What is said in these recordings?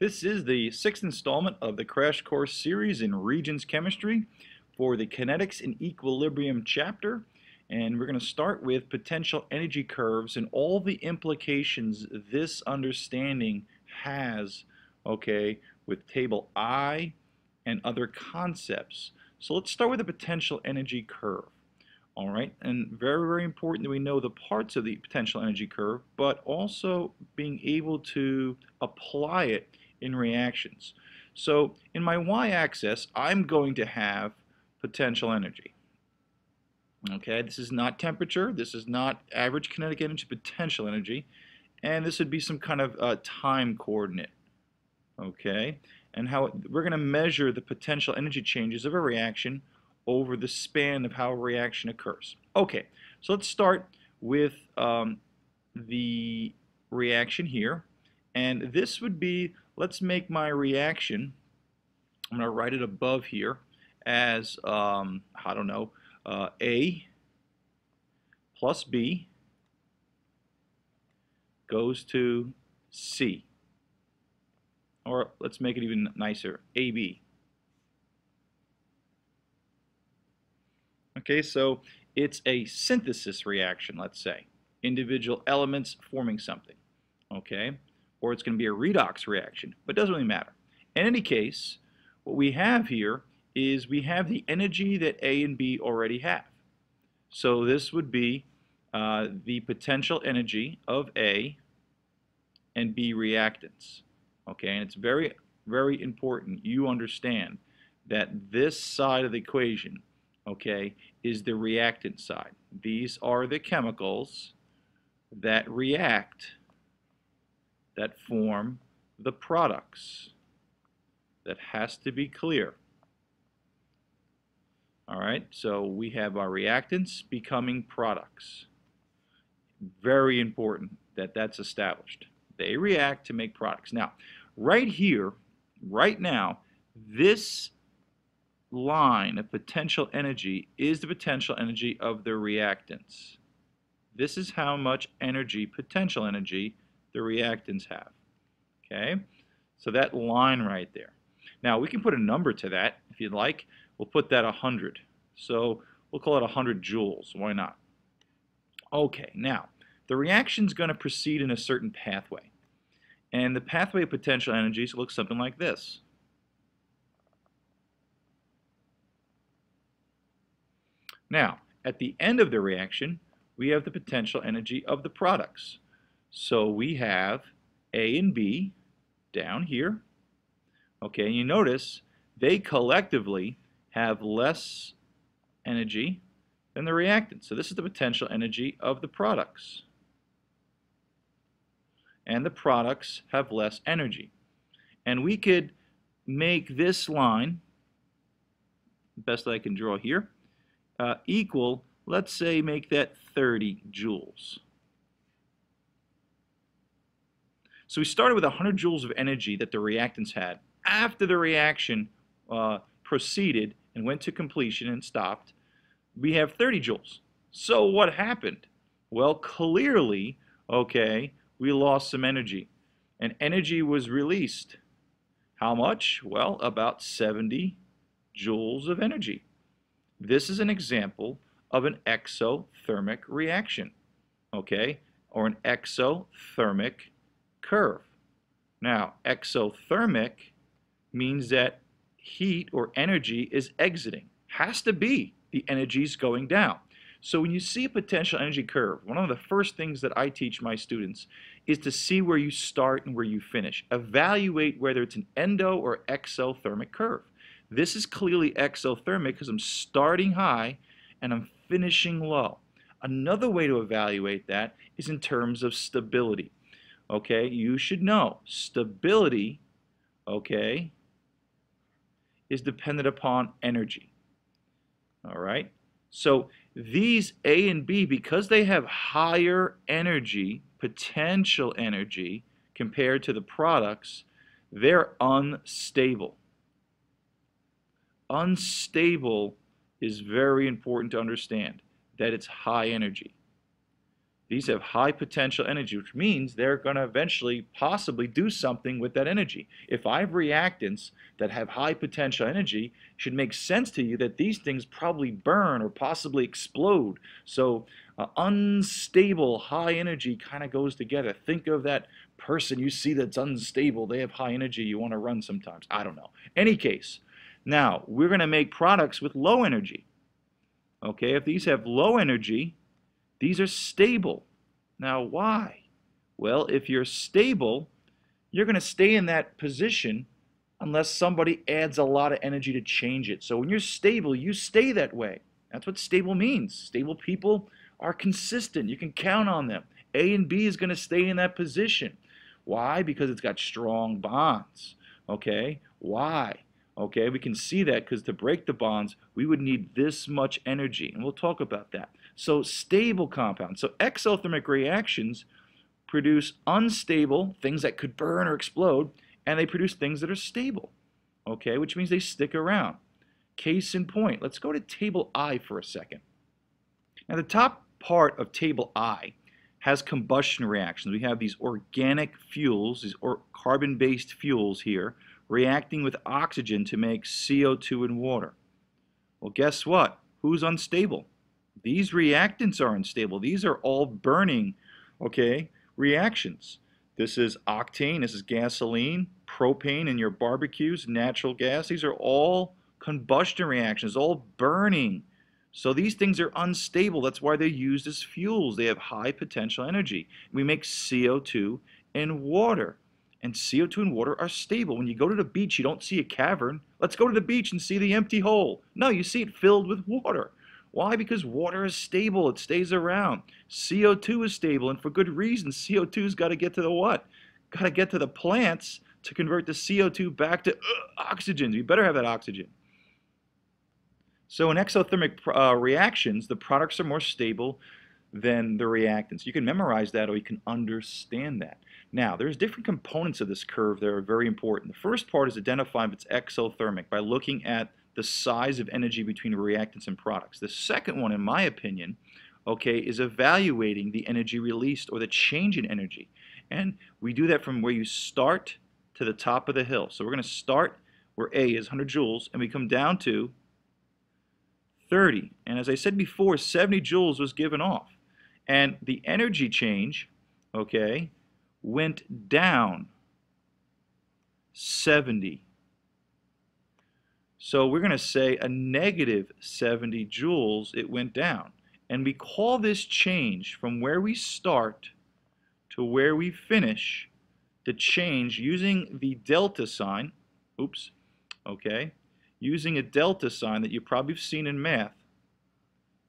This is the sixth installment of the Crash Course series in Regents Chemistry for the Kinetics and Equilibrium chapter. And we're going to start with potential energy curves and all the implications this understanding has, okay, with table I and other concepts. So let's start with the potential energy curve. All right, and very, very important that we know the parts of the potential energy curve, but also being able to apply it in reactions. So in my y-axis, I'm going to have potential energy. Okay, this is not temperature, this is not average kinetic energy, potential energy, and this would be some kind of uh, time coordinate. Okay, and how we're going to measure the potential energy changes of a reaction over the span of how a reaction occurs. Okay, so let's start with um, the reaction here. And this would be, let's make my reaction, I'm going to write it above here as, um, I don't know, uh, A plus B goes to C. Or let's make it even nicer, AB. Okay, so it's a synthesis reaction, let's say. Individual elements forming something. Okay, or it's going to be a redox reaction, but it doesn't really matter. In any case, what we have here is we have the energy that A and B already have. So this would be uh, the potential energy of A and B reactants. Okay, and it's very, very important you understand that this side of the equation okay, is the reactant side. These are the chemicals that react, that form the products. That has to be clear. All right, so we have our reactants becoming products. Very important that that's established. They react to make products. Now, right here, right now, this line of potential energy is the potential energy of the reactants. This is how much energy, potential energy, the reactants have. Okay, so that line right there. Now we can put a number to that if you'd like. We'll put that 100. So we'll call it 100 joules. Why not? Okay, now the reaction is going to proceed in a certain pathway. And the pathway of potential energies looks something like this. Now, at the end of the reaction, we have the potential energy of the products. So we have A and B down here. Okay, and you notice they collectively have less energy than the reactant. So this is the potential energy of the products. And the products have less energy. And we could make this line, best I can draw here, uh, equal, let's say make that 30 joules. So we started with 100 joules of energy that the reactants had. After the reaction uh, proceeded and went to completion and stopped, we have 30 joules. So what happened? Well, clearly, okay, we lost some energy. And energy was released. How much? Well, about 70 joules of energy. This is an example of an exothermic reaction, okay, or an exothermic curve. Now, exothermic means that heat or energy is exiting. Has to be. The energy is going down. So when you see a potential energy curve, one of the first things that I teach my students is to see where you start and where you finish. Evaluate whether it's an endo or exothermic curve. This is clearly exothermic because I'm starting high and I'm finishing low. Another way to evaluate that is in terms of stability. Okay, you should know stability, okay, is dependent upon energy. All right, so these A and B, because they have higher energy, potential energy, compared to the products, they're unstable unstable is very important to understand, that it's high energy. These have high potential energy, which means they're going to eventually possibly do something with that energy. If I have reactants that have high potential energy, should make sense to you that these things probably burn or possibly explode. So uh, unstable high energy kind of goes together. Think of that person you see that's unstable. They have high energy. You want to run sometimes. I don't know. Any case, now we're going to make products with low energy. Okay, if these have low energy, these are stable. Now, why? Well, if you're stable, you're going to stay in that position unless somebody adds a lot of energy to change it. So when you're stable, you stay that way. That's what stable means. Stable people are consistent. You can count on them. A and B is going to stay in that position. Why? Because it's got strong bonds. Okay? Why? Okay, we can see that because to break the bonds, we would need this much energy, and we'll talk about that. So stable compounds. So exothermic reactions produce unstable things that could burn or explode, and they produce things that are stable, okay, which means they stick around. Case in point, let's go to table I for a second. Now the top part of table I has combustion reactions. We have these organic fuels, these carbon-based fuels here, reacting with oxygen to make CO2 and water. Well, guess what? Who's unstable? These reactants are unstable. These are all burning, okay, reactions. This is octane, this is gasoline, propane in your barbecues, natural gas. These are all combustion reactions, all burning. So these things are unstable. That's why they're used as fuels. They have high potential energy. We make CO2 and water and CO2 and water are stable. When you go to the beach, you don't see a cavern. Let's go to the beach and see the empty hole. No, you see it filled with water. Why? Because water is stable. It stays around. CO2 is stable, and for good reason. CO2's got to get to the what? Got to get to the plants to convert the CO2 back to uh, oxygen. You better have that oxygen. So in exothermic uh, reactions, the products are more stable than the reactants. You can memorize that or you can understand that. Now, there's different components of this curve that are very important. The first part is identifying if it's exothermic by looking at the size of energy between reactants and products. The second one, in my opinion, okay, is evaluating the energy released or the change in energy. And we do that from where you start to the top of the hill. So we're going to start where A is 100 joules, and we come down to 30. And as I said before, 70 joules was given off. And the energy change, okay, went down 70. So we're going to say a negative 70 joules, it went down. And we call this change from where we start to where we finish the change using the delta sign, oops, okay, using a delta sign that you probably have seen in math,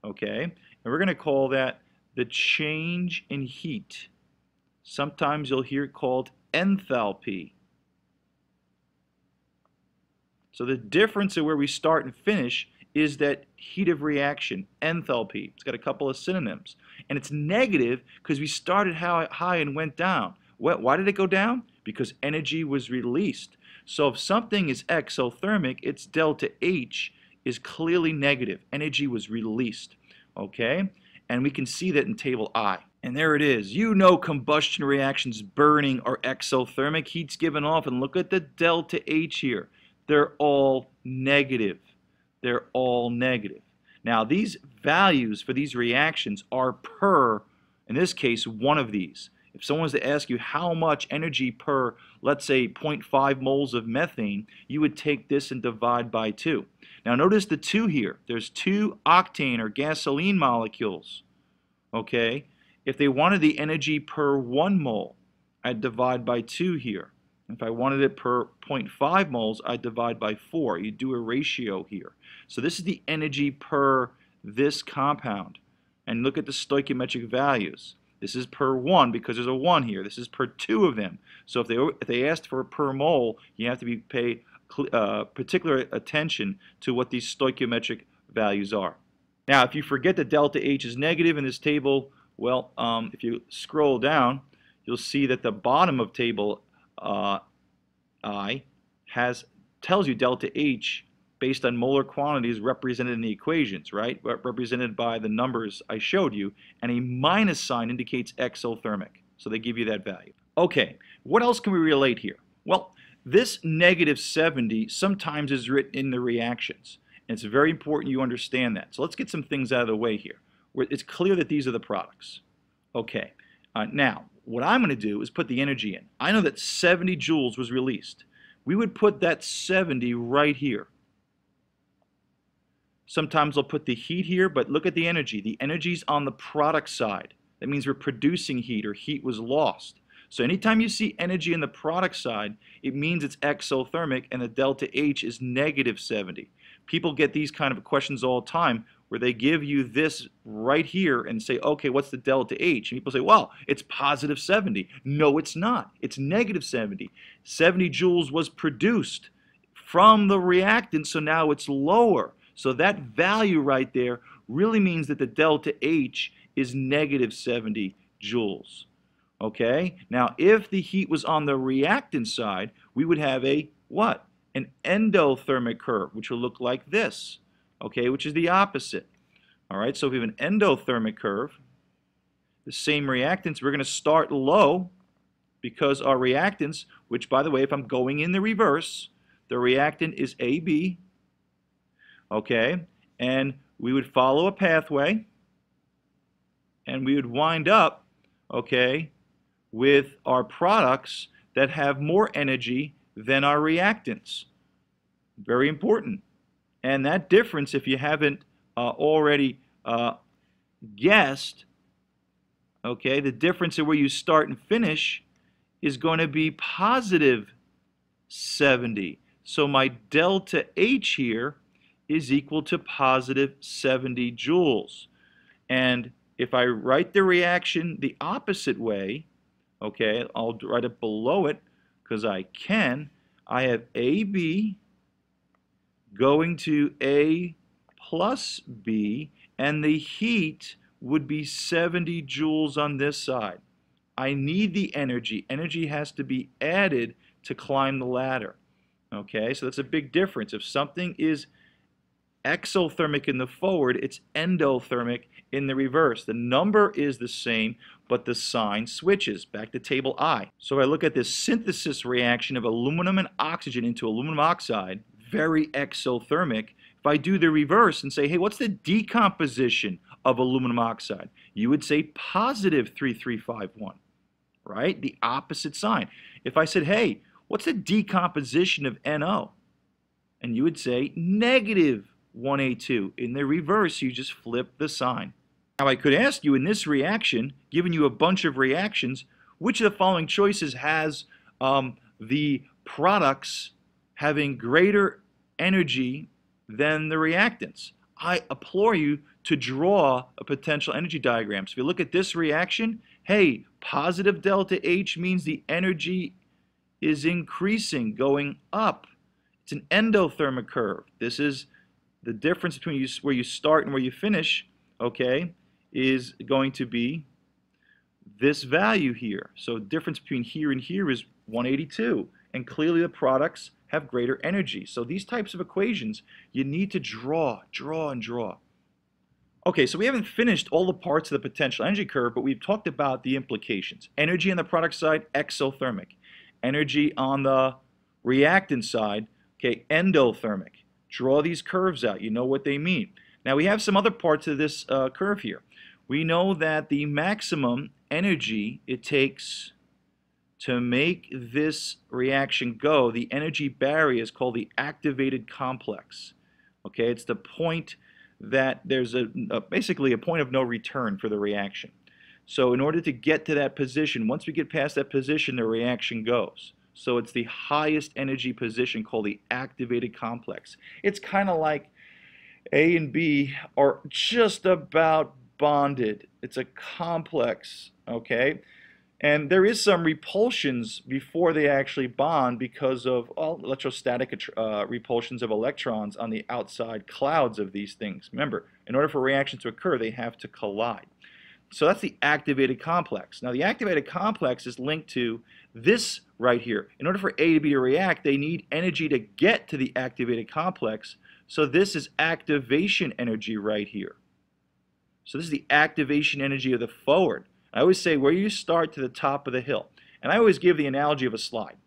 okay, and we're going to call that the change in heat. Sometimes you'll hear it called enthalpy. So the difference in where we start and finish is that heat of reaction, enthalpy. It's got a couple of synonyms. And it's negative because we started high and went down. Why did it go down? Because energy was released. So if something is exothermic, its delta H is clearly negative. Energy was released. Okay? And we can see that in table I. And there it is. You know combustion reactions burning are exothermic. Heat's given off. And look at the delta H here. They're all negative. They're all negative. Now, these values for these reactions are per, in this case, one of these. If someone was to ask you how much energy per, let's say, 0.5 moles of methane, you would take this and divide by 2. Now notice the 2 here. There's two octane or gasoline molecules. Okay? If they wanted the energy per 1 mole, I'd divide by 2 here. If I wanted it per 0.5 moles, I'd divide by 4. You do a ratio here. So this is the energy per this compound. And look at the stoichiometric values. This is per 1 because there's a 1 here. This is per 2 of them. So if they, if they asked for per mole, you have to be pay uh, particular attention to what these stoichiometric values are. Now, if you forget that delta H is negative in this table, well, um, if you scroll down, you'll see that the bottom of table uh, I has tells you delta H based on molar quantities represented in the equations, right? Represented by the numbers I showed you, and a minus sign indicates exothermic. So they give you that value. Okay, what else can we relate here? Well, this negative 70 sometimes is written in the reactions. And it's very important you understand that. So let's get some things out of the way here. It's clear that these are the products. Okay, uh, now what I'm going to do is put the energy in. I know that 70 joules was released. We would put that 70 right here. Sometimes I'll put the heat here, but look at the energy. The energy's on the product side. That means we're producing heat or heat was lost. So anytime you see energy in the product side, it means it's exothermic and the delta H is negative 70. People get these kind of questions all the time where they give you this right here and say, okay, what's the delta H? And people say, well, it's positive 70. No, it's not. It's negative 70. 70 joules was produced from the reactant, so now it's lower. So that value right there really means that the delta H is negative 70 joules. Okay? Now, if the heat was on the reactant side, we would have a what? An endothermic curve, which will look like this, okay, which is the opposite. All right, so if we have an endothermic curve, the same reactants, we're going to start low because our reactants, which by the way, if I'm going in the reverse, the reactant is AB, okay, and we would follow a pathway, and we would wind up, okay, with our products that have more energy than our reactants. Very important. And that difference, if you haven't uh, already uh, guessed, okay, the difference in where you start and finish is going to be positive 70. So my delta H here is equal to positive 70 joules. And if I write the reaction the opposite way, okay, I'll write it below it because I can. I have AB going to A plus B, and the heat would be 70 joules on this side. I need the energy. Energy has to be added to climb the ladder. Okay, so that's a big difference. If something is exothermic in the forward, it's endothermic in the reverse. The number is the same, but the sign switches. Back to table I. So I look at this synthesis reaction of aluminum and oxygen into aluminum oxide, very exothermic. If I do the reverse and say, hey, what's the decomposition of aluminum oxide? You would say positive 3351, right? The opposite sign. If I said, hey, what's the decomposition of NO? And you would say negative 1A2. In the reverse, you just flip the sign. Now I could ask you in this reaction, giving you a bunch of reactions, which of the following choices has um, the products having greater energy than the reactants? I implore you to draw a potential energy diagram. So if you look at this reaction, hey, positive delta H means the energy is increasing, going up. It's an endothermic curve. This is the difference between you, where you start and where you finish, okay, is going to be this value here. So difference between here and here is 182. And clearly the products have greater energy. So these types of equations, you need to draw, draw, and draw. Okay, so we haven't finished all the parts of the potential energy curve, but we've talked about the implications. Energy on the product side, exothermic. Energy on the reactant side, okay, endothermic. Draw these curves out. You know what they mean. Now we have some other parts of this uh, curve here. We know that the maximum energy it takes to make this reaction go, the energy barrier is called the activated complex. Okay, it's the point that there's a, a, basically a point of no return for the reaction. So in order to get to that position, once we get past that position, the reaction goes. So it's the highest energy position called the activated complex. It's kind of like A and B are just about bonded. It's a complex, okay? And there is some repulsions before they actually bond because of well, electrostatic uh, repulsions of electrons on the outside clouds of these things. Remember, in order for reactions to occur, they have to collide. So that's the activated complex. Now the activated complex is linked to this right here. In order for A to B to react, they need energy to get to the activated complex. So this is activation energy right here. So this is the activation energy of the forward. I always say where you start to the top of the hill. And I always give the analogy of a slide.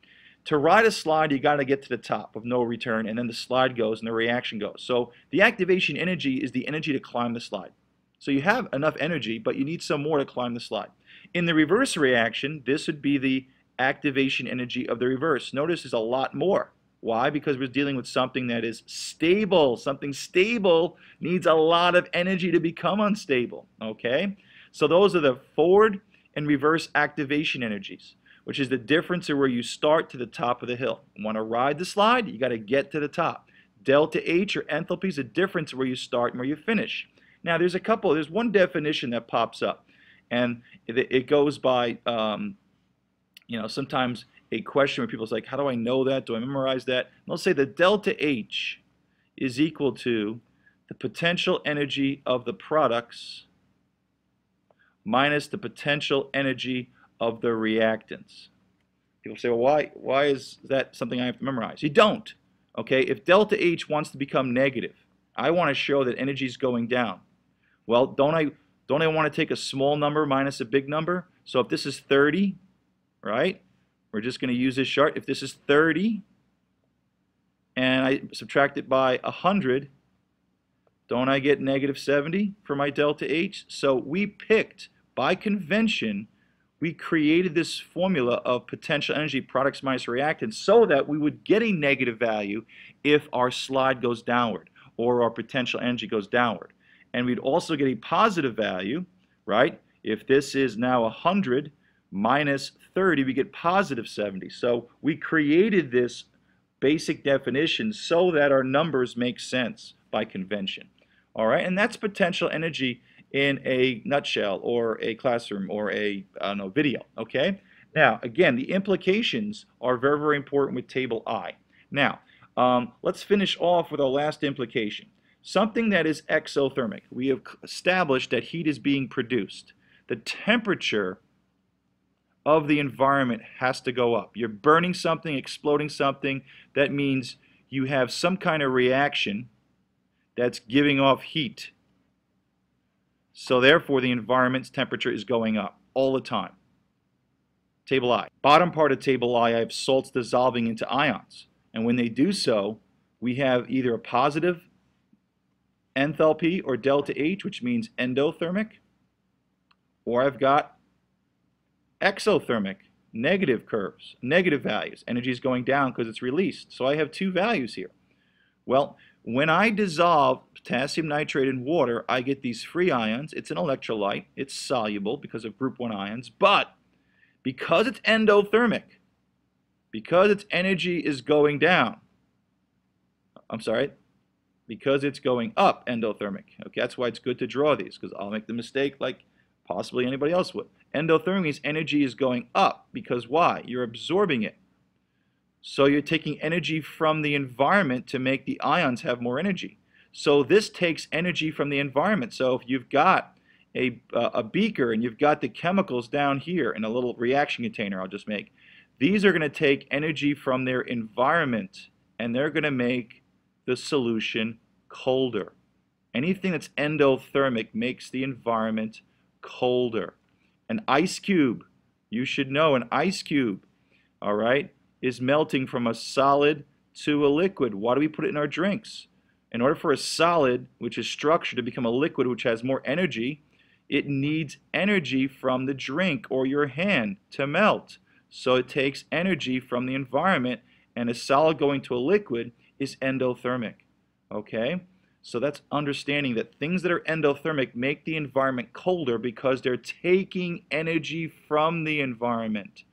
To ride a slide, you got to get to the top of no return, and then the slide goes and the reaction goes. So the activation energy is the energy to climb the slide. So you have enough energy, but you need some more to climb the slide. In the reverse reaction, this would be the activation energy of the reverse. Notice is a lot more. Why? Because we're dealing with something that is stable. Something stable needs a lot of energy to become unstable. Okay? So those are the forward and reverse activation energies, which is the difference of where you start to the top of the hill. You want to ride the slide? You got to get to the top. Delta H or enthalpy is the difference where you start and where you finish. Now, there's a couple, there's one definition that pops up, and it, it goes by um, you know, sometimes a question where people's like, how do I know that? Do I memorize that? And they'll say the delta H is equal to the potential energy of the products minus the potential energy of the reactants. People say, well, why, why is that something I have to memorize? You don't. Okay, if delta H wants to become negative, I want to show that energy is going down. Well, don't I, don't I want to take a small number minus a big number? So if this is 30, right? We're just going to use this chart. If this is 30 and I subtract it by 100, don't I get negative 70 for my delta H? So we picked, by convention, we created this formula of potential energy products minus reactants so that we would get a negative value if our slide goes downward or our potential energy goes downward. And we'd also get a positive value, right? If this is now 100 minus 30, we get positive 70. So we created this basic definition so that our numbers make sense by convention. All right, and that's potential energy in a nutshell or a classroom or a know, video, okay? Now, again, the implications are very, very important with table I. Now, um, let's finish off with our last implication. Something that is exothermic. We have established that heat is being produced. The temperature of the environment has to go up. You're burning something, exploding something. That means you have some kind of reaction that's giving off heat. So therefore, the environment's temperature is going up all the time. Table I. Bottom part of table I, I have salts dissolving into ions. And when they do so, we have either a positive enthalpy or delta H, which means endothermic, or I've got exothermic, negative curves, negative values. Energy is going down because it's released. So I have two values here. Well, when I dissolve potassium nitrate in water, I get these free ions. It's an electrolyte. It's soluble because of group 1 ions. But because it's endothermic, because its energy is going down, I'm sorry, because it's going up endothermic. Okay, that's why it's good to draw these because I'll make the mistake like possibly anybody else would. Endothermic means energy is going up because why? You're absorbing it. So you're taking energy from the environment to make the ions have more energy. So this takes energy from the environment. So if you've got a, uh, a beaker and you've got the chemicals down here in a little reaction container I'll just make, these are going to take energy from their environment and they're going to make the solution colder. Anything that's endothermic makes the environment colder. An ice cube, you should know an ice cube, all right, is melting from a solid to a liquid. Why do we put it in our drinks? In order for a solid, which is structured, to become a liquid which has more energy, it needs energy from the drink or your hand to melt. So it takes energy from the environment, and a solid going to a liquid is endothermic. Okay? So that's understanding that things that are endothermic make the environment colder because they're taking energy from the environment.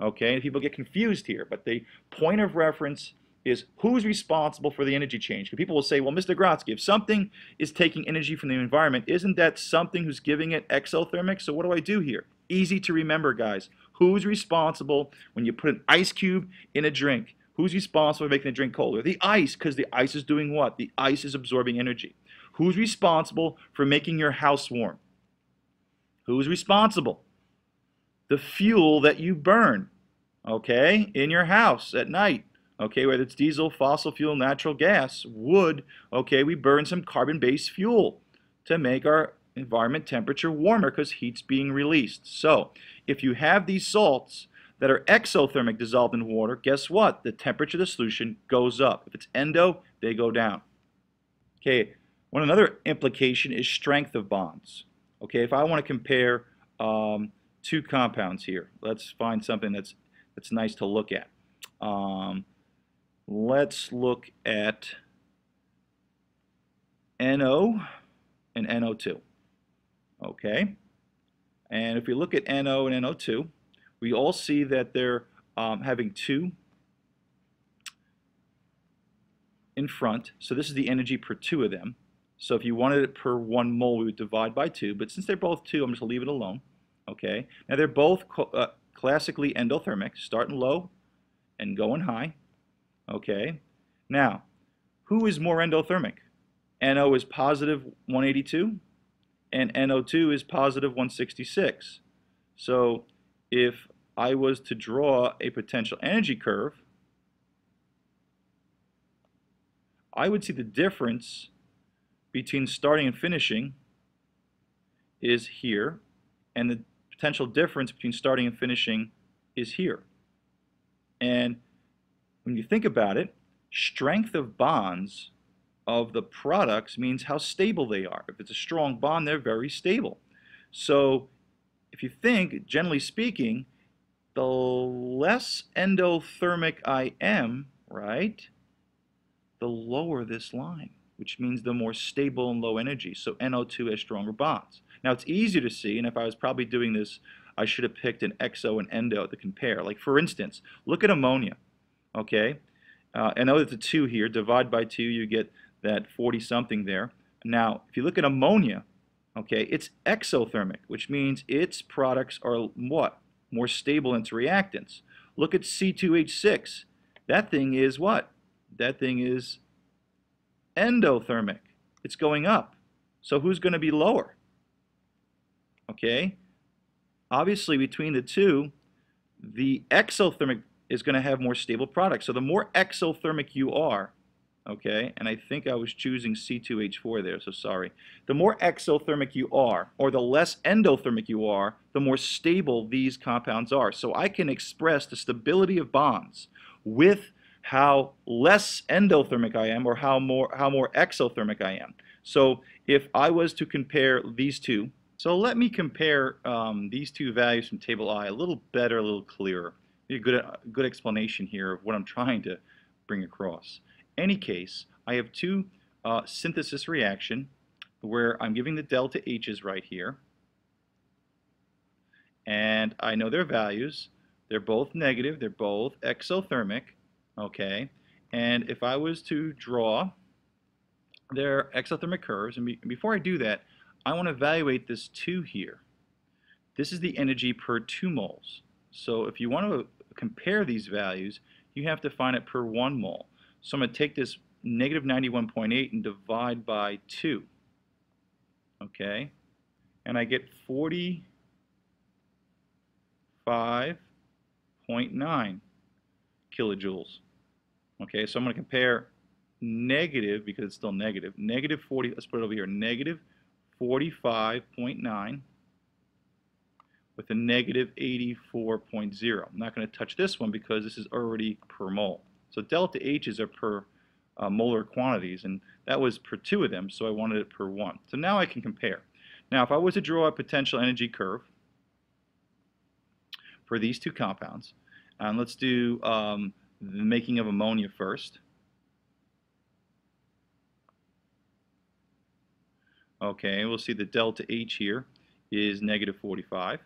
Okay, and people get confused here, but the point of reference is who's responsible for the energy change. Because people will say, well, Mr. Grodski, if something is taking energy from the environment, isn't that something who's giving it exothermic? So what do I do here? Easy to remember, guys. Who's responsible when you put an ice cube in a drink? Who's responsible for making the drink colder? The ice, because the ice is doing what? The ice is absorbing energy. Who's responsible for making your house warm? Who's responsible? The fuel that you burn. okay, in your house at night. Okay, whether it's diesel, fossil fuel, natural gas, wood, okay, we burn some carbon-based fuel to make our environment temperature warmer because heat's being released. So, if you have these salts that are exothermic dissolved in water, guess what? The temperature of the solution goes up. If it's endo, they go down. Okay, one another implication is strength of bonds. Okay, if I want to compare um, two compounds here, let's find something that's that's nice to look at. Um, let's look at NO and NO2. Okay, and if we look at NO and NO2, we all see that they're um, having two in front. So this is the energy per two of them. So if you wanted it per one mole, we would divide by two. But since they're both two, I'm just going to leave it alone. Okay. Now they're both uh, classically endothermic, starting low and going high. Okay. Now, who is more endothermic? NO is positive 182 and NO2 is positive 166. So if I was to draw a potential energy curve, I would see the difference between starting and finishing is here, and the potential difference between starting and finishing is here. And when you think about it, strength of bonds of the products means how stable they are. If it's a strong bond, they're very stable. So if you think, generally speaking, the less endothermic I am, right, the lower this line, which means the more stable and low energy. So NO2 has stronger bonds. Now it's easier to see, and if I was probably doing this, I should have picked an exo and endo to compare. Like for instance, look at ammonia, okay? Uh, I know that the 2 here, divide by 2, you get that 40 something there. Now, if you look at ammonia, okay, it's exothermic, which means its products are what? More stable in its reactants. Look at C2H6. That thing is what? That thing is endothermic. It's going up. So who's going to be lower? Okay? Obviously, between the two, the exothermic is going to have more stable products. So the more exothermic you are, okay, and I think I was choosing C2H4 there, so sorry. The more exothermic you are, or the less endothermic you are, the more stable these compounds are. So I can express the stability of bonds with how less endothermic I am or how more, how more exothermic I am. So if I was to compare these two, so let me compare um, these two values from table I a little better, a little clearer. A good, a good explanation here of what I'm trying to bring across any case, I have two uh, synthesis reaction where I'm giving the delta H's right here. And I know their values. They're both negative. They're both exothermic. Okay. And if I was to draw their exothermic curves, and be, before I do that, I want to evaluate this 2 here. This is the energy per 2 moles. So if you want to compare these values, you have to find it per 1 mole. So I'm going to take this negative 91.8 and divide by 2. Okay? And I get 45.9 kilojoules. Okay, so I'm going to compare negative, because it's still negative, negative 40, let's put it over here, negative 45.9 with a negative 84.0. I'm not going to touch this one because this is already per mole. So delta H's are per uh, molar quantities, and that was per two of them, so I wanted it per one. So now I can compare. Now, if I was to draw a potential energy curve for these two compounds, and let's do um, the making of ammonia first. Okay, we'll see the delta H here is negative 45.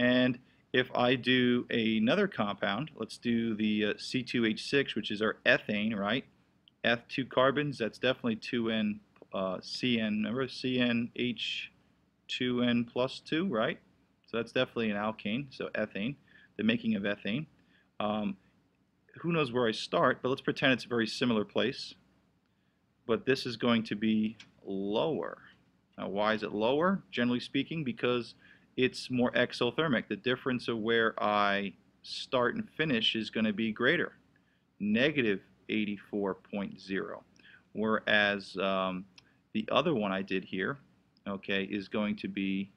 And if I do another compound, let's do the uh, C2H6, which is our ethane, right? F2 carbons, that's definitely 2N, uh, CN, remember CnH2N plus 2, right? So that's definitely an alkane, so ethane, the making of ethane. Um, who knows where I start, but let's pretend it's a very similar place. But this is going to be lower. Now why is it lower? Generally speaking, because it's more exothermic. The difference of where I start and finish is going to be greater, negative 84.0. Whereas um, the other one I did here, okay, is going to be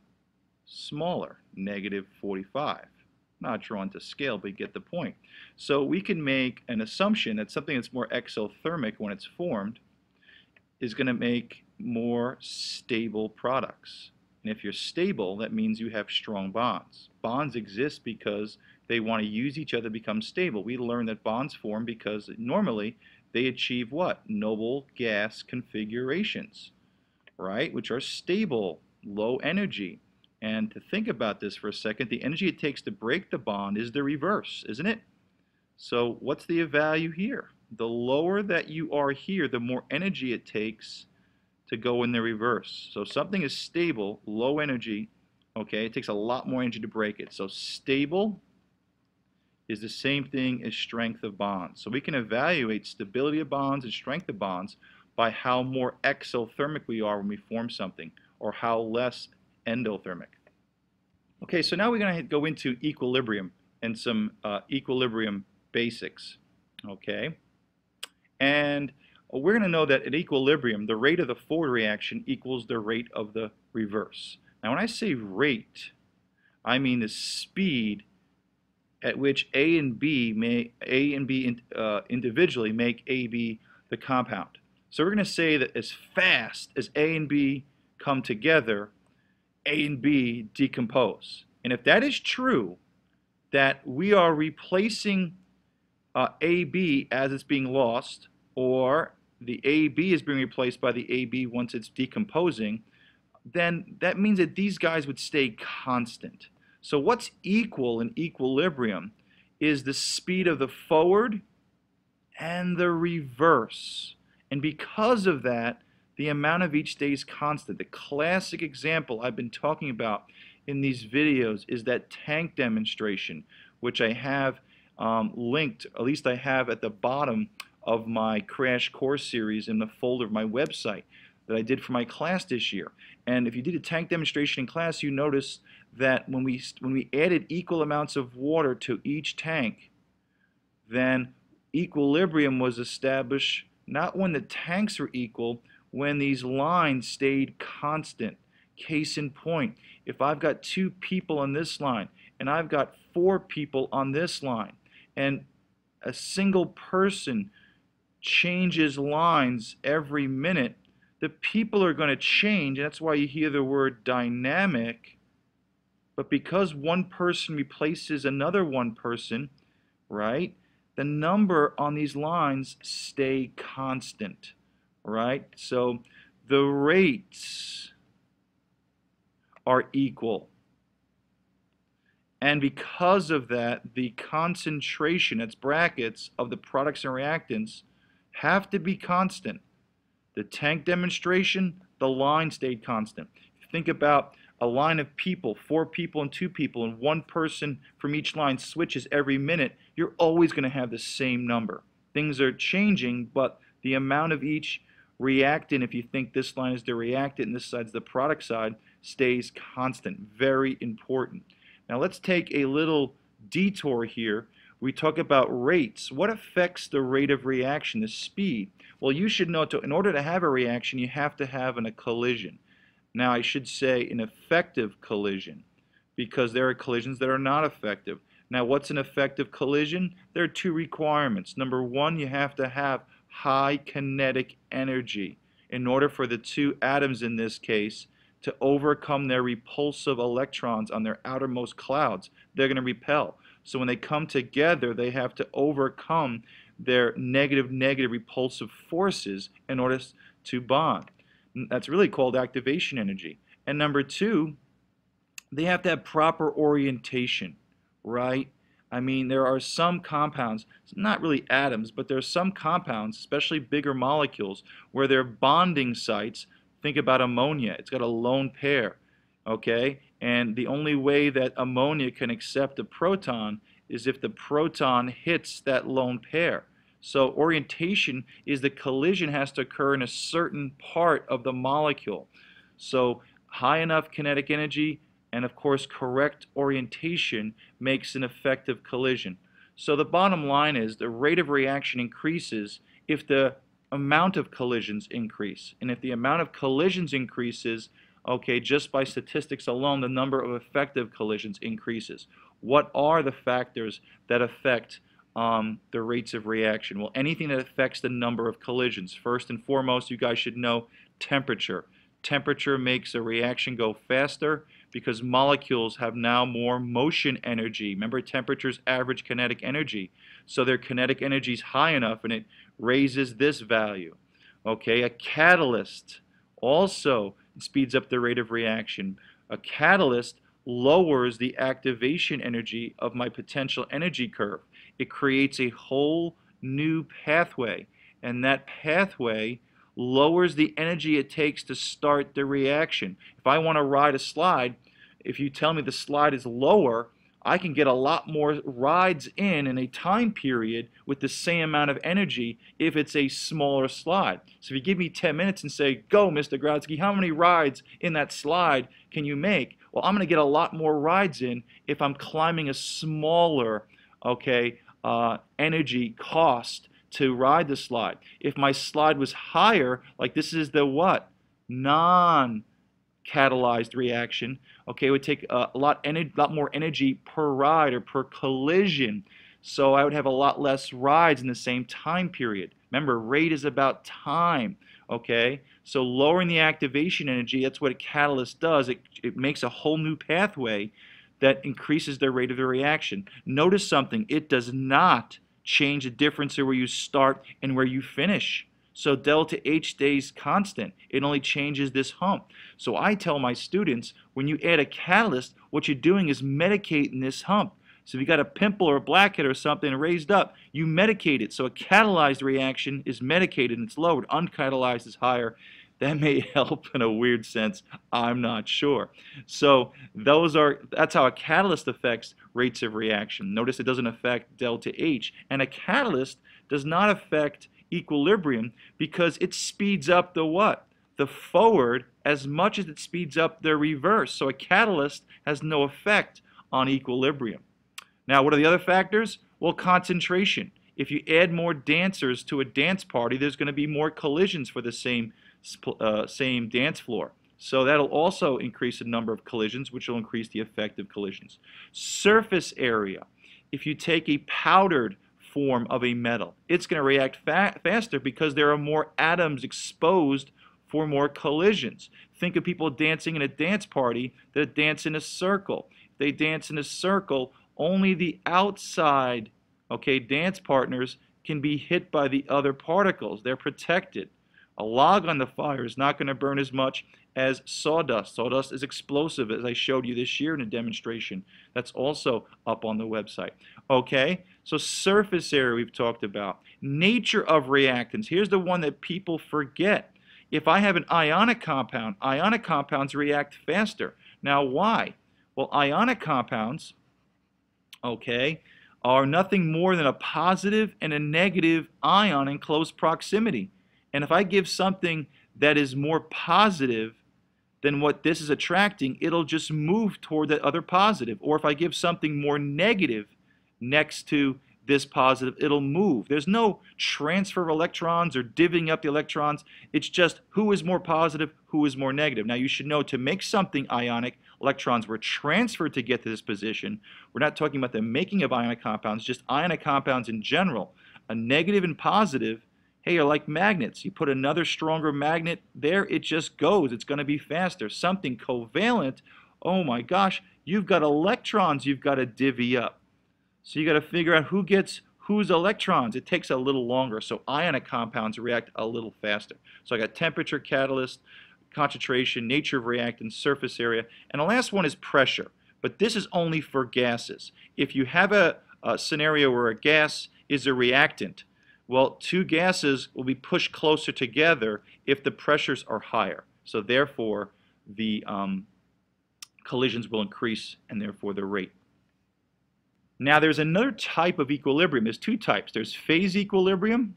smaller, negative 45. Not drawn to scale, but get the point. So we can make an assumption that something that's more exothermic when it's formed is going to make more stable products. And if you're stable, that means you have strong bonds. Bonds exist because they want to use each other to become stable. We learn that bonds form because normally they achieve what? Noble gas configurations, right? Which are stable, low energy. And to think about this for a second, the energy it takes to break the bond is the reverse, isn't it? So what's the value here? The lower that you are here, the more energy it takes to go in the reverse. So something is stable, low energy, okay, it takes a lot more energy to break it. So stable is the same thing as strength of bonds. So we can evaluate stability of bonds and strength of bonds by how more exothermic we are when we form something or how less endothermic. Okay, so now we're going to go into equilibrium and some uh, equilibrium basics. Okay, and we're going to know that at equilibrium, the rate of the forward reaction equals the rate of the reverse. Now, when I say rate, I mean the speed at which A and B may A and B in, uh, individually make AB the compound. So we're going to say that as fast as A and B come together, A and B decompose. And if that is true, that we are replacing uh, AB as it's being lost, or the AB is being replaced by the AB once it's decomposing, then that means that these guys would stay constant. So what's equal in equilibrium is the speed of the forward and the reverse. And because of that, the amount of each stays constant. The classic example I've been talking about in these videos is that tank demonstration, which I have um, linked, at least I have at the bottom of my crash course series in the folder of my website that I did for my class this year. And if you did a tank demonstration in class, you notice that when we, when we added equal amounts of water to each tank, then equilibrium was established not when the tanks were equal, when these lines stayed constant. Case in point, if I've got two people on this line and I've got four people on this line, and a single person changes lines every minute, the people are going to change. And that's why you hear the word dynamic. But because one person replaces another one person, right, the number on these lines stay constant, right? So the rates are equal. And because of that, the concentration, it's brackets, of the products and reactants have to be constant. The tank demonstration, the line stayed constant. Think about a line of people, four people and two people, and one person from each line switches every minute, you're always going to have the same number. Things are changing, but the amount of each reactant, if you think this line is the reactant and this side's the product side, stays constant. Very important. Now let's take a little detour here we talk about rates. What affects the rate of reaction, the speed? Well, you should know to, in order to have a reaction, you have to have an, a collision. Now, I should say an effective collision because there are collisions that are not effective. Now, what's an effective collision? There are two requirements. Number one, you have to have high kinetic energy in order for the two atoms in this case to overcome their repulsive electrons on their outermost clouds. They're going to repel. So when they come together, they have to overcome their negative, negative repulsive forces in order to bond. That's really called activation energy. And number two, they have to have proper orientation, right? I mean, there are some compounds, not really atoms, but there are some compounds, especially bigger molecules, where their bonding sites, think about ammonia, it's got a lone pair, okay? And the only way that ammonia can accept a proton is if the proton hits that lone pair. So orientation is the collision has to occur in a certain part of the molecule. So high enough kinetic energy And of course, correct orientation makes an effective collision. So the bottom line is the rate of reaction increases if the amount of collisions increase. And if the amount of collisions increases, okay, just by statistics alone, the number of effective collisions increases. What are the factors that affect um, the rates of reaction? Well, anything that affects the number of collisions. First and foremost, you guys should know temperature. Temperature makes a reaction go faster because molecules have now more motion energy. Remember, temperature's average kinetic energy. So their kinetic energy is high enough and it raises this value. Okay, a catalyst also speeds up the rate of reaction. A catalyst lowers the activation energy of my potential energy curve. It creates a whole new pathway, and that pathway lowers the energy it takes to start the reaction. If I want to ride a slide, if you tell me the slide is lower, I can get a lot more rides in in a time period with the same amount of energy if it's a smaller slide. So if you give me 10 minutes and say, go, Mr. Grodski, how many rides in that slide can you make? Well, I'm going to get a lot more rides in if I'm climbing a smaller, okay, uh, energy cost to ride the slide. If my slide was higher, like this is the what? Non catalyzed reaction, okay, it would take a lot, lot more energy per ride or per collision. So I would have a lot less rides in the same time period. Remember, rate is about time, okay? So lowering the activation energy, that's what a catalyst does. It, it makes a whole new pathway that increases the rate of the reaction. Notice something, it does not change the difference of where you start and where you finish. So delta H stays constant. It only changes this hump. So I tell my students, when you add a catalyst, what you're doing is medicating this hump. So if you got a pimple or a blackhead or something raised up, you medicate it. So a catalyzed reaction is medicated and it's lowered. Uncatalyzed is higher. That may help in a weird sense. I'm not sure. So those are that's how a catalyst affects rates of reaction. Notice it doesn't affect delta H. And a catalyst does not affect equilibrium because it speeds up the what? The forward as much as it speeds up the reverse. So a catalyst has no effect on equilibrium. Now, what are the other factors? Well, concentration. If you add more dancers to a dance party, there's going to be more collisions for the same, uh, same dance floor. So that'll also increase the number of collisions, which will increase the effective collisions. Surface area. If you take a powdered form of a metal. It's going to react fa faster because there are more atoms exposed for more collisions. Think of people dancing in a dance party that dance in a circle. They dance in a circle, only the outside, okay, dance partners can be hit by the other particles. They're protected. A log on the fire is not going to burn as much as sawdust. Sawdust is explosive, as I showed you this year in a demonstration. That's also up on the website. Okay, so surface area we've talked about. Nature of reactants. Here's the one that people forget. If I have an ionic compound, ionic compounds react faster. Now why? Well, ionic compounds, okay, are nothing more than a positive and a negative ion in close proximity. And if I give something that is more positive than what this is attracting, it'll just move toward that other positive. Or if I give something more negative next to this positive, it'll move. There's no transfer of electrons or divvying up the electrons. It's just who is more positive, who is more negative. Now you should know to make something ionic, electrons were transferred to get to this position. We're not talking about the making of ionic compounds, just ionic compounds in general. A negative and positive hey, you're like magnets. You put another stronger magnet there, it just goes. It's going to be faster. Something covalent, oh my gosh, you've got electrons you've got to divvy up. So you got to figure out who gets whose electrons. It takes a little longer. So ionic compounds react a little faster. So I got temperature, catalyst, concentration, nature of reactant, surface area. And the last one is pressure. But this is only for gases. If you have a, a scenario where a gas is a reactant, well, two gases will be pushed closer together if the pressures are higher. So therefore, the um, collisions will increase and therefore the rate. Now there's another type of equilibrium. There's two types. There's phase equilibrium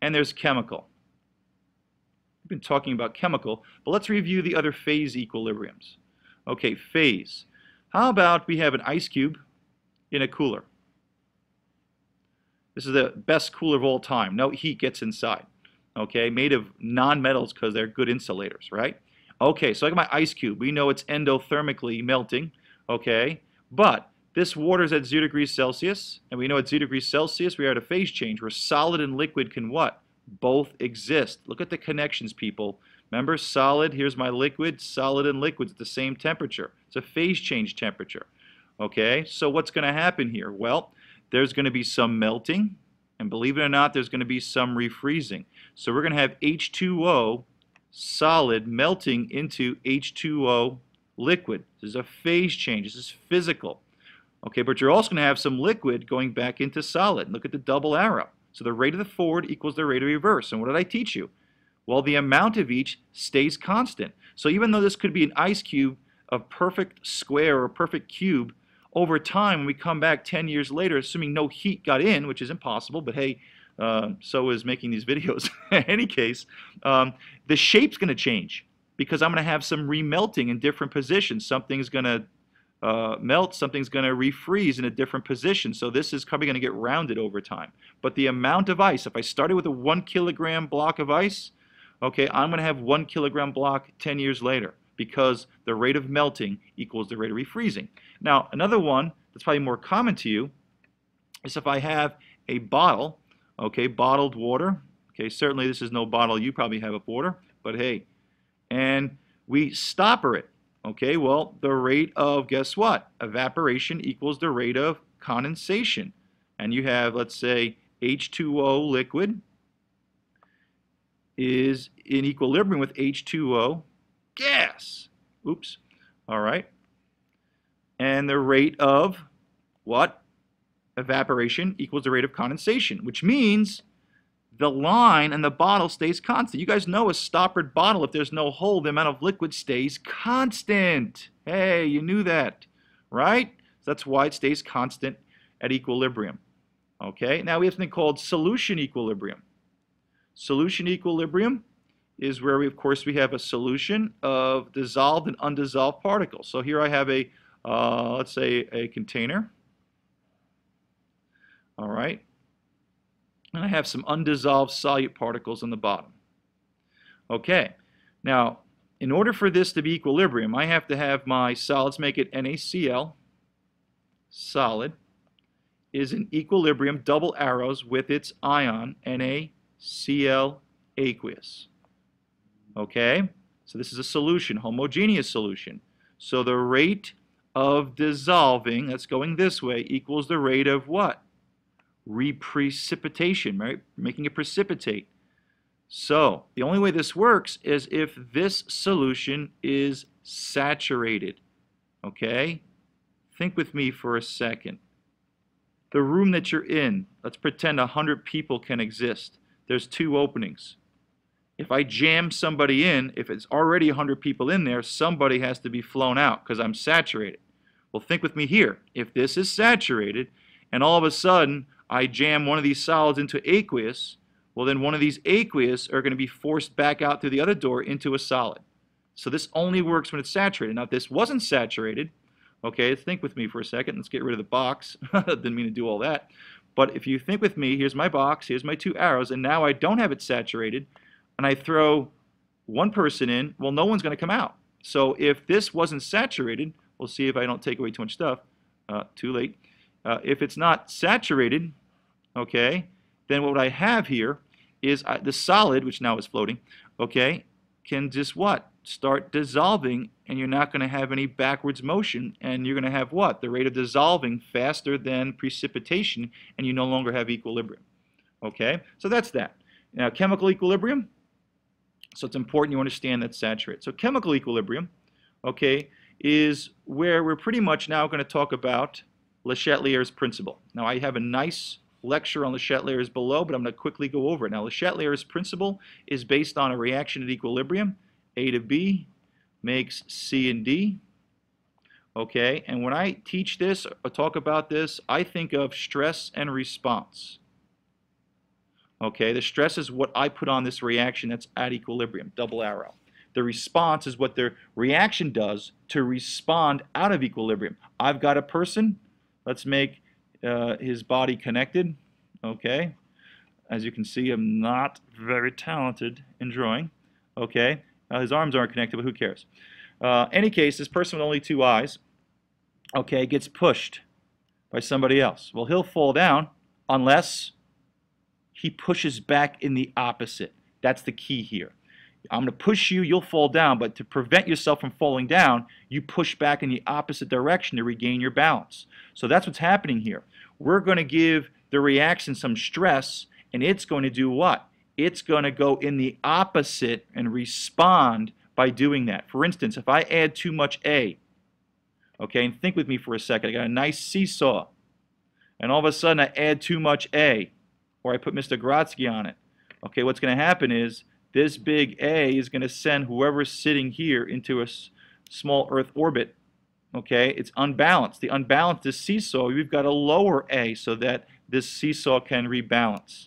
and there's chemical. We've been talking about chemical, but let's review the other phase equilibriums. Okay, phase. How about we have an ice cube in a cooler? This is the best cooler of all time. No heat gets inside. Okay, made of non-metals because they're good insulators, right? Okay, so I got my ice cube. We know it's endothermically melting, okay? But this water is at 0 degrees Celsius, and we know at 0 degrees Celsius we are at a phase change where solid and liquid can what? Both exist. Look at the connections, people. Remember, solid, here's my liquid, solid and liquids at the same temperature. It's a phase change temperature. Okay, so what's going to happen here? Well, there's going to be some melting, and believe it or not, there's going to be some refreezing. So we're going to have H2O solid melting into H2O liquid. This is a phase change. This is physical. Okay, but you're also going to have some liquid going back into solid. Look at the double arrow. So the rate of the forward equals the rate of reverse. And what did I teach you? Well, the amount of each stays constant. So even though this could be an ice cube of perfect square or perfect cube, over time, when we come back 10 years later, assuming no heat got in, which is impossible, but hey, uh, so is making these videos. in any case, um, the shape's going to change because I'm going to have some remelting in different positions. Something's going to uh, melt, something's going to refreeze in a different position. So this is probably going to get rounded over time. But the amount of ice, if I started with a one kilogram block of ice, okay, I'm going to have one kilogram block 10 years later because the rate of melting equals the rate of refreezing. Now, another one that's probably more common to you is if I have a bottle, okay, bottled water, okay, certainly this is no bottle you probably have of water, but hey, and we stopper it, okay, well, the rate of, guess what, evaporation equals the rate of condensation. And you have, let's say, H2O liquid is in equilibrium with H2O gas. Oops. All right. And the rate of what? Evaporation equals the rate of condensation, which means the line and the bottle stays constant. You guys know a stoppered bottle, if there's no hole, the amount of liquid stays constant. Hey, you knew that, right? So that's why it stays constant at equilibrium. Okay, now we have something called solution equilibrium. Solution equilibrium is where we, of course, we have a solution of dissolved and undissolved particles. So here I have a, uh, let's say, a container. All right. And I have some undissolved solute particles on the bottom. Okay. Now, in order for this to be equilibrium, I have to have my solids make it NaCl, solid, is in equilibrium, double arrows with its ion, NaCl aqueous. Okay? So this is a solution, homogeneous solution. So the rate of dissolving, that's going this way, equals the rate of what? Reprecipitation, right? Making it precipitate. So the only way this works is if this solution is saturated. Okay? Think with me for a second. The room that you're in, let's pretend 100 people can exist. There's two openings. If I jam somebody in, if it's already 100 people in there, somebody has to be flown out because I'm saturated. Well, think with me here. If this is saturated and all of a sudden I jam one of these solids into aqueous, well, then one of these aqueous are going to be forced back out through the other door into a solid. So this only works when it's saturated. Now, if this wasn't saturated, okay, think with me for a second. Let's get rid of the box. Didn't mean to do all that. But if you think with me, here's my box, here's my two arrows, and now I don't have it saturated and I throw one person in, well, no one's going to come out. So if this wasn't saturated, we'll see if I don't take away too much stuff. Uh, too late. Uh, if it's not saturated, okay, then what I have here is uh, the solid, which now is floating, okay, can just what? Start dissolving, and you're not going to have any backwards motion, and you're going to have what? The rate of dissolving faster than precipitation, and you no longer have equilibrium. Okay, so that's that. Now, chemical equilibrium, so it's important you understand that saturated. So chemical equilibrium, okay, is where we're pretty much now going to talk about Le Chatelier's principle. Now I have a nice lecture on Le Chatelier's below, but I'm going to quickly go over it. Now Le Chatelier's principle is based on a reaction at equilibrium. A to B makes C and D. Okay, and when I teach this or talk about this, I think of stress and response. Okay, the stress is what I put on this reaction that's at equilibrium, double arrow. The response is what the reaction does to respond out of equilibrium. I've got a person. Let's make uh, his body connected. Okay. As you can see, I'm not very talented in drawing. Okay. Uh, his arms aren't connected, but who cares? Uh, any case, this person with only two eyes, okay, gets pushed by somebody else. Well, he'll fall down unless he pushes back in the opposite. That's the key here. I'm going to push you, you'll fall down, but to prevent yourself from falling down, you push back in the opposite direction to regain your balance. So that's what's happening here. We're going to give the reaction some stress, and it's going to do what? It's going to go in the opposite and respond by doing that. For instance, if I add too much A, okay, and think with me for a second. I got a nice seesaw, and all of a sudden I add too much A, or I put Mr. Grodski on it. Okay, what's going to happen is this big A is going to send whoever's sitting here into a small Earth orbit. Okay, it's unbalanced. The unbalanced is seesaw. We've got to lower A so that this seesaw can rebalance.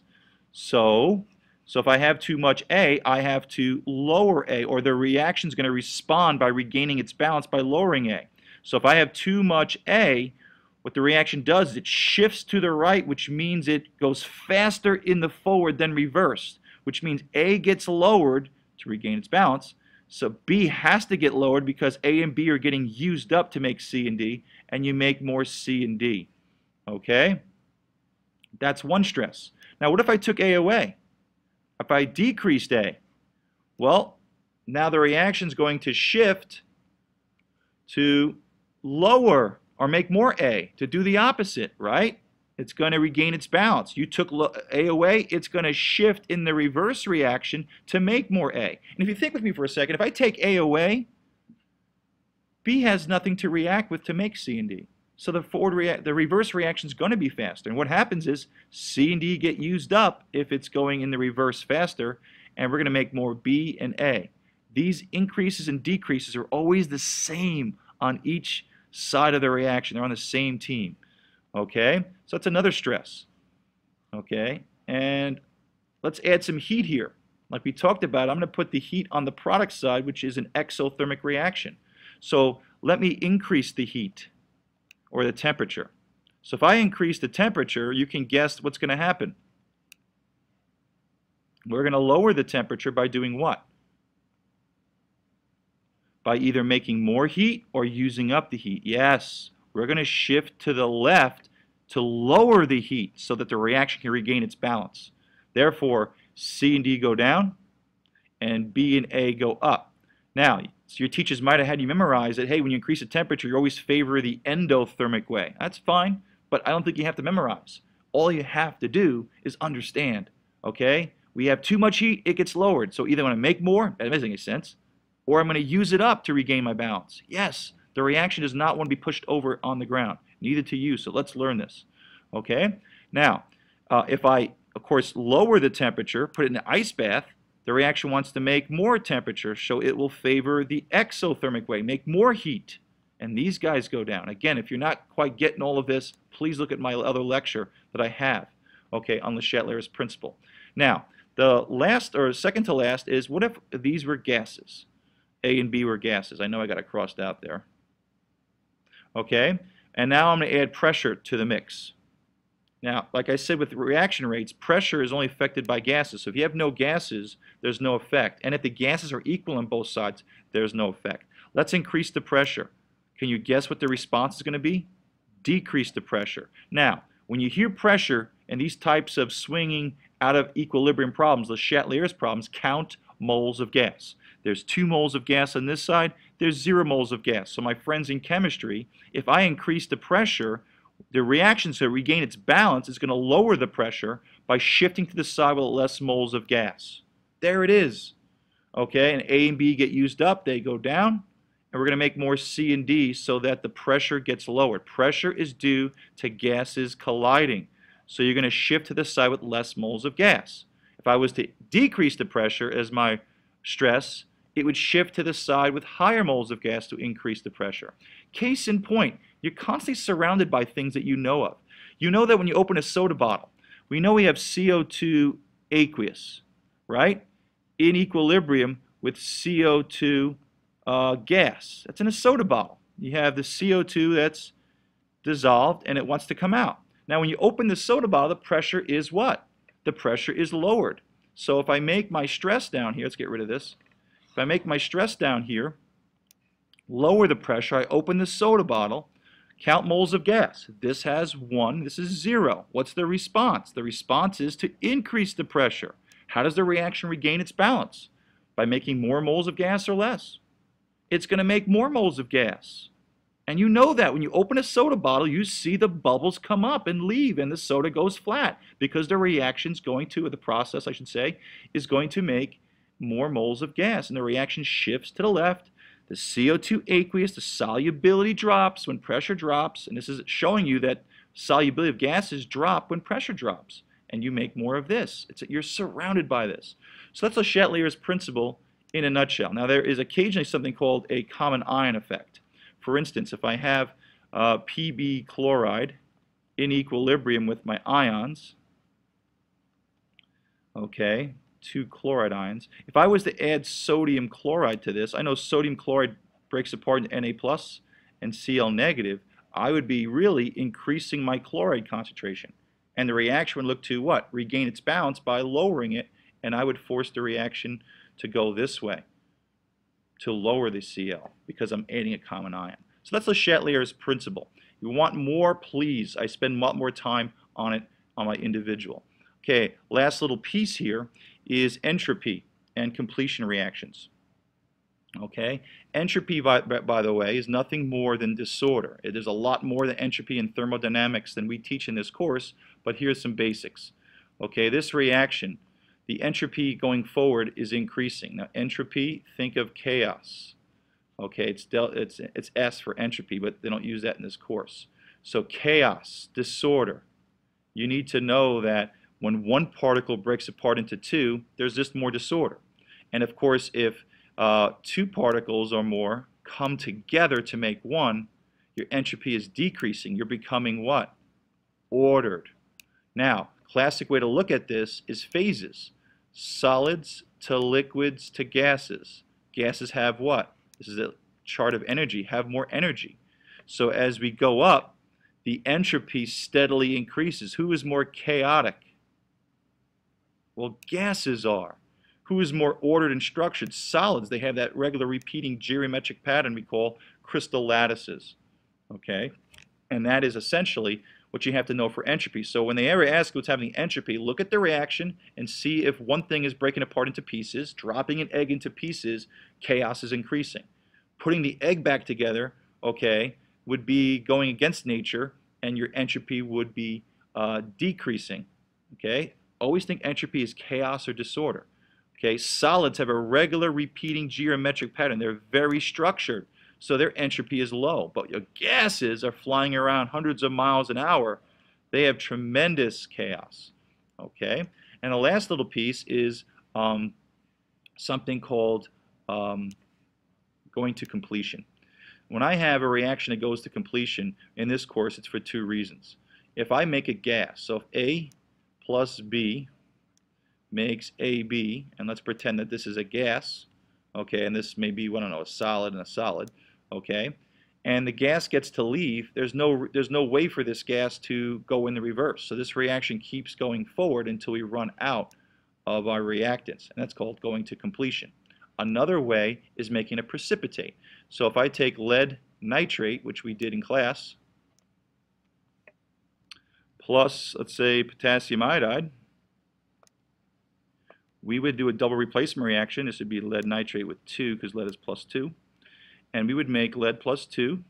So, so if I have too much A, I have to lower A, or the reaction is going to respond by regaining its balance by lowering A. So if I have too much A, what the reaction does is it shifts to the right, which means it goes faster in the forward than reverse which means A gets lowered to regain its balance. So B has to get lowered because A and B are getting used up to make C and D, and you make more C and D. Okay? That's one stress. Now, what if I took A away? If I decreased A? Well, now the reaction is going to shift to lower or make more A, to do the opposite, right? It's going to regain its balance. You took A away, it's going to shift in the reverse reaction to make more A. And if you think with me for a second, if I take A away, B has nothing to react with to make C and D. So the forward the reverse reaction is going to be faster. And what happens is C and D get used up if it's going in the reverse faster, and we're going to make more B and A. These increases and decreases are always the same on each side of the reaction. They're on the same team. Okay, so that's another stress. Okay, and let's add some heat here. Like we talked about, I'm going to put the heat on the product side, which is an exothermic reaction. So let me increase the heat or the temperature. So if I increase the temperature, you can guess what's going to happen. We're going to lower the temperature by doing what? By either making more heat or using up the heat. Yes, we're going to shift to the left to lower the heat so that the reaction can regain its balance. Therefore, C and D go down and B and A go up. Now, so your teachers might have had you memorize that, hey, when you increase the temperature, you always favor the endothermic way. That's fine, but I don't think you have to memorize. All you have to do is understand, okay? We have too much heat, it gets lowered. So either I'm going to make more, that doesn't make any sense, or I'm going to use it up to regain my balance. Yes, the reaction does not want to be pushed over on the ground, neither to you. So let's learn this. Okay? Now, uh, if I, of course, lower the temperature, put it in the ice bath, the reaction wants to make more temperature, so it will favor the exothermic way, make more heat. And these guys go down. Again, if you're not quite getting all of this, please look at my other lecture that I have, okay, on Le Chatelier's principle. Now, the last, or second to last, is what if these were gases? A and B were gases. I know I got it crossed out there okay? And now I'm going to add pressure to the mix. Now, like I said with reaction rates, pressure is only affected by gases. So if you have no gases, there's no effect. And if the gases are equal on both sides, there's no effect. Let's increase the pressure. Can you guess what the response is going to be? Decrease the pressure. Now, when you hear pressure and these types of swinging out of equilibrium problems, Le Chatelier's problems, count moles of gas. There's two moles of gas on this side, there's zero moles of gas. So my friends in chemistry, if I increase the pressure, the reaction to regain its balance is going to lower the pressure by shifting to the side with less moles of gas. There it is. Okay, and A and B get used up, they go down, and we're going to make more C and D so that the pressure gets lowered. Pressure is due to gases colliding. So you're going to shift to the side with less moles of gas. If I was to decrease the pressure as my stress, it would shift to the side with higher moles of gas to increase the pressure. Case in point, you're constantly surrounded by things that you know of. You know that when you open a soda bottle, we know we have CO2 aqueous, right? In equilibrium with with CO2 uh, gas. That's in a soda bottle. You have the CO2 that's dissolved and it wants to come out. Now when you open the soda bottle, the pressure is what? The pressure is lowered. So if I make my stress down here, let's get rid of this. If I make my stress down here, lower the pressure, I open the soda bottle, count moles of gas. This has one, this is zero. What's the response? The response is to increase the pressure. How does the reaction regain its balance? By making more moles of gas or less. It's going to make more moles of gas. And you know that when you open a soda bottle, you see the bubbles come up and leave, and the soda goes flat because the reaction's going to, or the process, I should say, is going to make more moles of gas. And the reaction shifts to the left. The CO2 aqueous, the solubility drops when pressure drops. And this is showing you that solubility of gases drop when pressure drops. And you make more of this. It's, you're surrounded by this. So that's Le Chatelier's principle in a nutshell. Now, there is occasionally something called a common ion effect. For instance, if I have uh, Pb chloride in equilibrium with my ions, okay, two chloride ions. If I was to add sodium chloride to this, I know sodium chloride breaks apart into Na plus and Cl negative, I would be really increasing my chloride concentration. And the reaction would look to what? Regain its balance by lowering it, and I would force the reaction to go this way to lower the Cl because I'm adding a common ion. So that's Le Chatelier's principle. You want more, please. I spend a lot more time on it on my individual. Okay, last little piece here is entropy and completion reactions. Okay, entropy, by, by the way, is nothing more than disorder. It is a lot more than entropy in thermodynamics than we teach in this course, but here's some basics. Okay, this reaction the entropy going forward is increasing. Now, entropy, think of chaos. Okay, it's, del it's, it's S for entropy, but they don't use that in this course. So chaos, disorder. You need to know that when one particle breaks apart into two, there's just more disorder. And of course, if uh, two particles or more come together to make one, your entropy is decreasing. You're becoming what? Ordered. Now, classic way to look at this is phases solids to liquids to gases. Gases have what? This is a chart of energy, have more energy. So as we go up, the entropy steadily increases. Who is more chaotic? Well, gases are. Who is more ordered and structured? Solids. They have that regular repeating geometric pattern we call crystal lattices. Okay? And that is essentially what you have to know for entropy. So when they ever ask what's happening entropy, look at the reaction and see if one thing is breaking apart into pieces, dropping an egg into pieces, chaos is increasing. Putting the egg back together, okay, would be going against nature and your entropy would be uh, decreasing, okay? Always think entropy is chaos or disorder. Okay, solids have a regular repeating geometric pattern. They're very structured so their entropy is low. But your gases are flying around hundreds of miles an hour. They have tremendous chaos. Okay, and the last little piece is um, something called um, going to completion. When I have a reaction that goes to completion, in this course it's for two reasons. If I make a gas, so if A plus B makes AB, and let's pretend that this is a gas, okay, and this may be, I don't know, a solid and a solid, okay, and the gas gets to leave, there's no, there's no way for this gas to go in the reverse. So this reaction keeps going forward until we run out of our reactants, and that's called going to completion. Another way is making a precipitate. So if I take lead nitrate, which we did in class, plus, let's say, potassium iodide, we would do a double replacement reaction. This would be lead nitrate with 2 because lead is plus 2 and we would make lead plus 2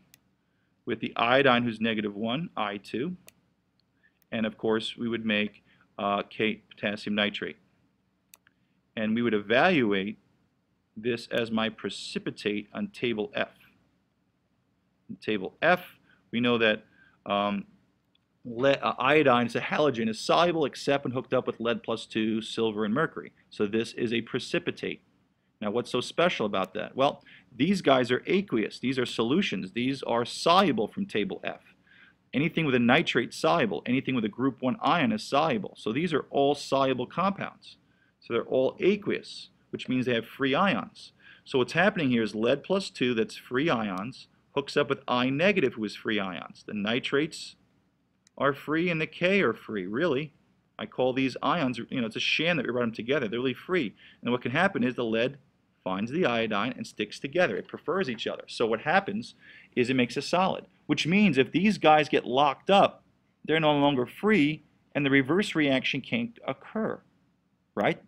with the iodine who's negative 1, I2, and of course we would make uh, K potassium nitrate. And we would evaluate this as my precipitate on table F. In table F, we know that um, uh, iodine is a halogen, is soluble except when hooked up with lead plus 2, silver, and mercury. So this is a precipitate. Now what's so special about that? Well, these guys are aqueous. These are solutions. These are soluble from table F. Anything with a nitrate soluble, anything with a group 1 ion is soluble. So these are all soluble compounds. So they're all aqueous, which which means they have free ions. So what's happening here is lead plus 2, that's free ions, hooks up with I negative, who is free ions. The nitrates are free and the K are free, really. I call these ions, you know, it's a sham that we write them together. They're really free. And what can happen is the lead finds the iodine and sticks together. It prefers each other. So what happens is it makes a solid, which means if these guys get locked up, they're no longer free and the reverse reaction can't occur, right?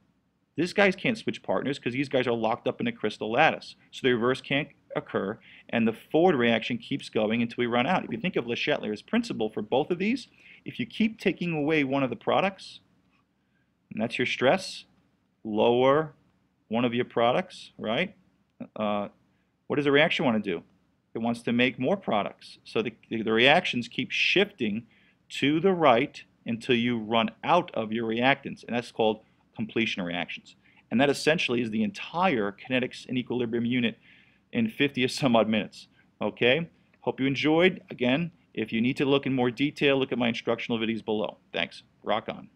These guys can't switch partners because these guys are locked up in a crystal lattice. So the reverse can't occur and the forward reaction keeps going until we run out. If you think of Le Chatelier's principle for both of these, if you keep taking away one of the products, and that's your stress, lower one of your products, right? Uh, what does the reaction want to do? It wants to make more products. So the, the, the reactions keep shifting to the right until you run out of your reactants, and that's called completion reactions. And that essentially is the entire kinetics and equilibrium unit in 50 or some odd minutes. Okay? Hope you enjoyed. Again, if you need to look in more detail, look at my instructional videos below. Thanks. Rock on.